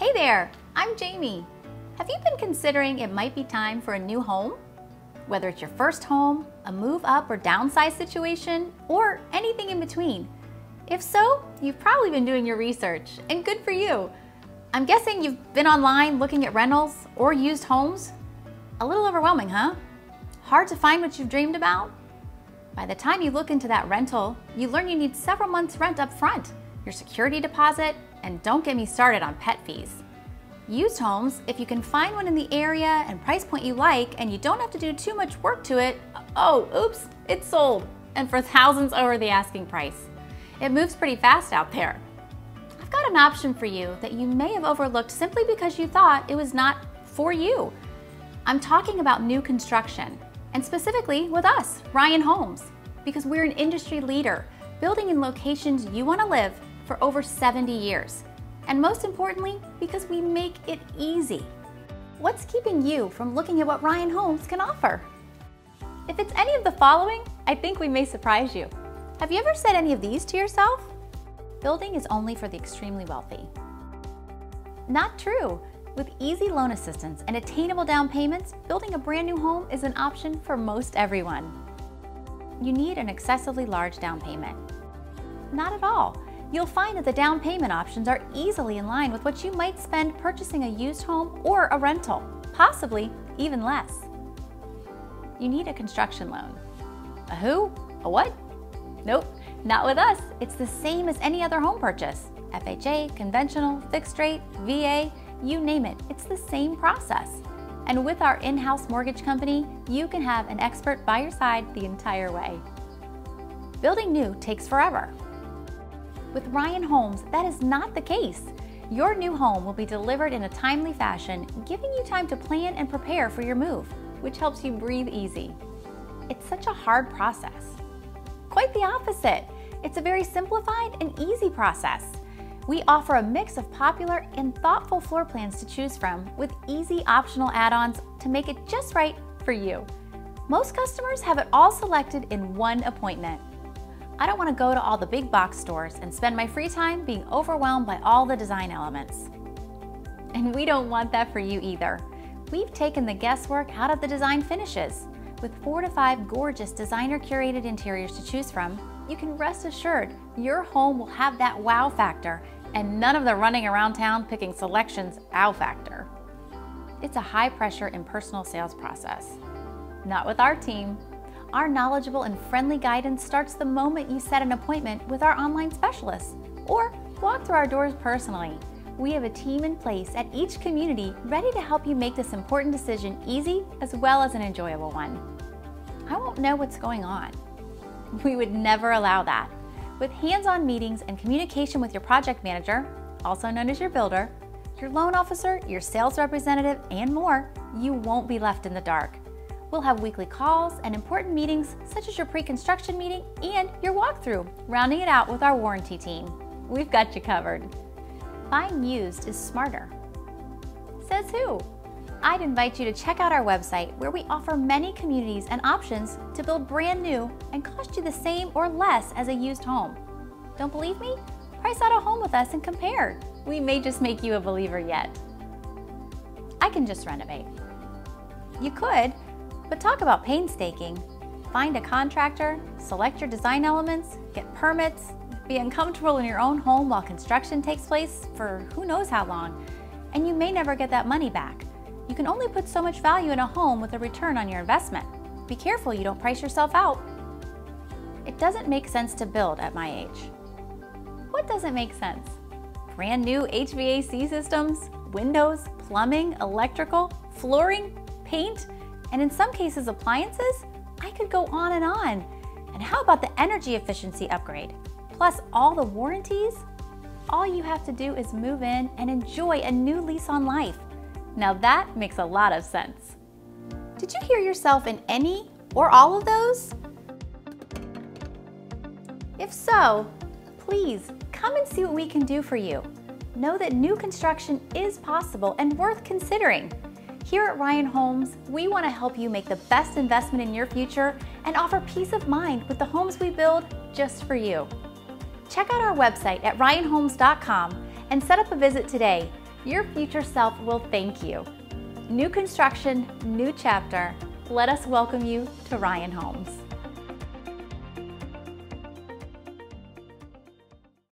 Hey there, I'm Jamie. Have you been considering it might be time for a new home? Whether it's your first home, a move up or downsize situation, or anything in between. If so, you've probably been doing your research, and good for you. I'm guessing you've been online looking at rentals or used homes. A little overwhelming, huh? Hard to find what you've dreamed about? By the time you look into that rental, you learn you need several months rent up front, your security deposit, and don't get me started on pet fees. Used homes, if you can find one in the area and price point you like and you don't have to do too much work to it, oh, oops, it's sold, and for thousands over the asking price. It moves pretty fast out there. I've got an option for you that you may have overlooked simply because you thought it was not for you. I'm talking about new construction, and specifically with us, Ryan Homes, because we're an industry leader, building in locations you want to live for over 70 years. And most importantly, because we make it easy. What's keeping you from looking at what Ryan Homes can offer? If it's any of the following, I think we may surprise you. Have you ever said any of these to yourself? Building is only for the extremely wealthy. Not true. With easy loan assistance and attainable down payments, building a brand new home is an option for most everyone. You need an excessively large down payment. Not at all. You'll find that the down payment options are easily in line with what you might spend purchasing a used home or a rental, possibly even less. You need a construction loan. A who? A what? Nope, not with us. It's the same as any other home purchase. FHA, conventional, fixed rate, VA, you name it, it's the same process. And with our in-house mortgage company, you can have an expert by your side the entire way. Building new takes forever. With Ryan Homes, that is not the case. Your new home will be delivered in a timely fashion, giving you time to plan and prepare for your move, which helps you breathe easy. It's such a hard process. Quite the opposite. It's a very simplified and easy process. We offer a mix of popular and thoughtful floor plans to choose from with easy optional add-ons to make it just right for you. Most customers have it all selected in one appointment. I don't want to go to all the big box stores and spend my free time being overwhelmed by all the design elements. And we don't want that for you either. We've taken the guesswork out of the design finishes. With four to five gorgeous designer curated interiors to choose from, you can rest assured your home will have that wow factor and none of the running around town picking selections ow factor. It's a high pressure impersonal sales process. Not with our team. Our knowledgeable and friendly guidance starts the moment you set an appointment with our online specialists or walk through our doors personally. We have a team in place at each community ready to help you make this important decision easy as well as an enjoyable one. I won't know what's going on. We would never allow that. With hands-on meetings and communication with your project manager, also known as your builder, your loan officer, your sales representative, and more, you won't be left in the dark. We'll have weekly calls and important meetings such as your pre-construction meeting and your walkthrough, rounding it out with our warranty team. We've got you covered. Buying used is smarter. Says who? I'd invite you to check out our website where we offer many communities and options to build brand new and cost you the same or less as a used home. Don't believe me? Price out a home with us and compare. We may just make you a believer yet. I can just renovate. You could, but talk about painstaking. Find a contractor, select your design elements, get permits, be uncomfortable in your own home while construction takes place for who knows how long, and you may never get that money back. You can only put so much value in a home with a return on your investment. Be careful you don't price yourself out. It doesn't make sense to build at my age. What doesn't make sense? Brand new HVAC systems, windows, plumbing, electrical, flooring, paint, and in some cases appliances, I could go on and on. And how about the energy efficiency upgrade? Plus all the warranties? All you have to do is move in and enjoy a new lease on life. Now that makes a lot of sense. Did you hear yourself in any or all of those? If so, please come and see what we can do for you. Know that new construction is possible and worth considering. Here at Ryan Homes, we want to help you make the best investment in your future and offer peace of mind with the homes we build just for you. Check out our website at ryanhomes.com and set up a visit today Your future self will thank you. New construction, new chapter. Let us welcome you to Ryan Homes.